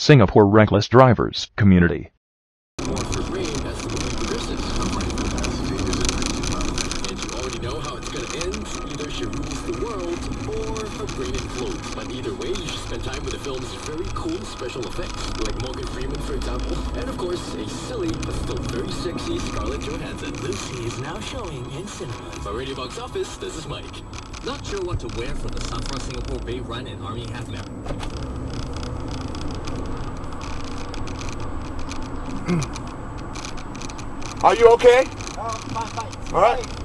Singapore Reckless Drivers Community. Special effects, like Morgan Freeman, for example. And of course, a silly but still very sexy Scarlett Johansson. Lucy is now showing in cinemas. For Radio Box Office, this is Mike. Not sure what to wear for the Safra Singapore Bay Run and Army Half Marathon. Are you okay? Oh, fine, fine. All right.